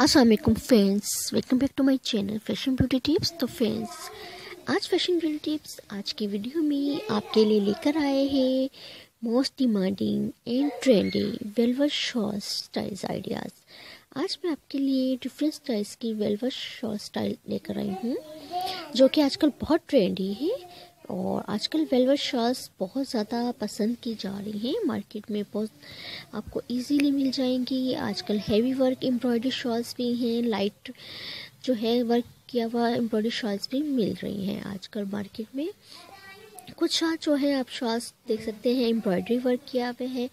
Aslam friends welcome back to my channel fashion beauty tips तो friends आज fashion beauty tips आज की video में आपके लिए लेकर आए हैं most demanding and trendy velvet short styles ideas आज मैं आपके लिए डिफरेंट स्टाइल्स की वेलवर शॉर्ट स्टाइल लेकर आई हूँ, जो कि आजकल बहुत ट्रेंडी है। और आजकल वेलवेट शॉल्स बहुत ज़्यादा पसंद की जा रही हैं। मार्केट में बहुत आपको इजीली मिल जाएँगी। आजकल हैवी वर्क एम्ब्रॉयडरी शॉल्स भी हैं। लाइट जो है वर्क किया हुआ एम्ब्रॉयडरी शॉल्स भी मिल रही हैं आजकल मार्केट में। कुछ जो है, आप शॉल्स देख सकते हैं एम्ब्रॉयडरी वर्क किया हुआ है।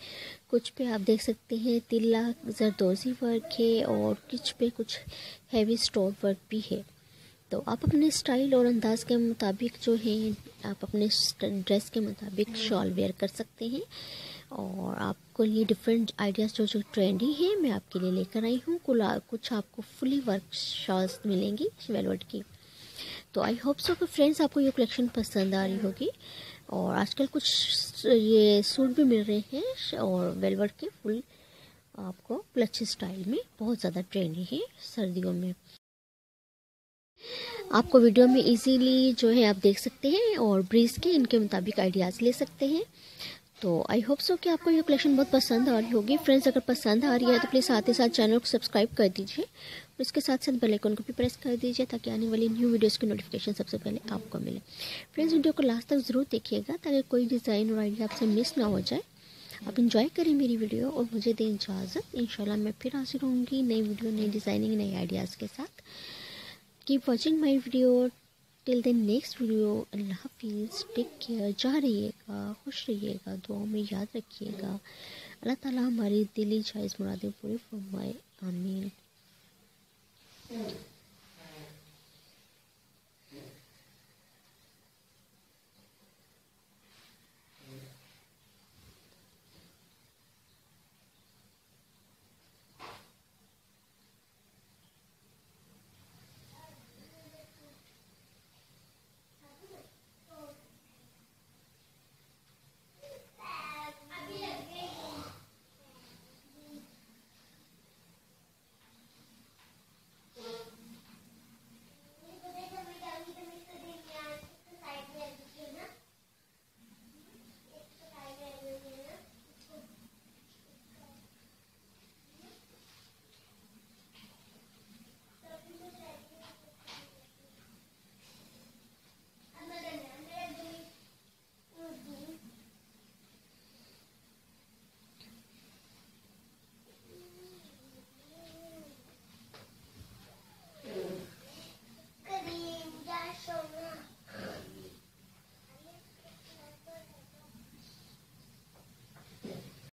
कुछ पे आप देख सकते हैं, तिल्ला, जरदोजी वर्क है और कुछ पे कुछ हैवी स्टोन वर्क भी है। तो आप अपने स्टाइल और अंदाज के मुताबिक जो है आप अपने ड्रेस के मुताबिक शॉल वेयर कर सकते हैं। और आपको लिए डिफरेंट आइडियाज़ जो जो ट्रेंडी है मैं आपके लिए लेकर आई हूँ। कुछ आपको फुली वर्क शॉल्स मिलेंगी वेलवेट की। तो आई होप सो कि फ्रेंड्स आपको ये कलेक्शन पसंद आ रही होगी। और आजकल कुछ ये सूट भी मिल रहे हैं और वेलवेट के। फुल आपको क्लच स्टाइल में बहुत ज़्यादा ट्रेंडी है सर्दियों में। आपको वीडियो में इजीली जो है आप देख सकते हैं और ब्रीज के इनके मुताबिक आइडियाज़ ले सकते हैं। तो आई होप सो कि आपको ये कलेक्शन बहुत पसंद आ रही होगी। फ्रेंड्स अगर पसंद आ रही है तो प्लीज़ साथ ही साथ चैनल को सब्सक्राइब कर दीजिए। और इसके साथ साथ बेल आइकन को भी प्रेस कर दीजिए ताकि आने वाली न्यू वीडियोस की नोटिफिकेशन सबसे पहले आपको मिले। फ्रेंड्स वीडियो को लास्ट तक ज़रूर देखिएगा ताकि कोई डिज़ाइन और आइडिया आपसे मिस ना हो जाए। आप इंजॉय करें मेरी वीडियो और मुझे दें इजाज़त। इन मैं फिर हाजिर होंगी नई वीडियो नई डिज़ाइनिंग नई आइडियाज़ के साथ। Keep watching my video till the next video अल्लाह हाफिज़ टेक केयर जा रहिएगा खुश रहिएगा दुआ में याद रखिएगा अल्लाह ताला हमारी दिली जायज़ मुरादें पूरी फरमाए आमीन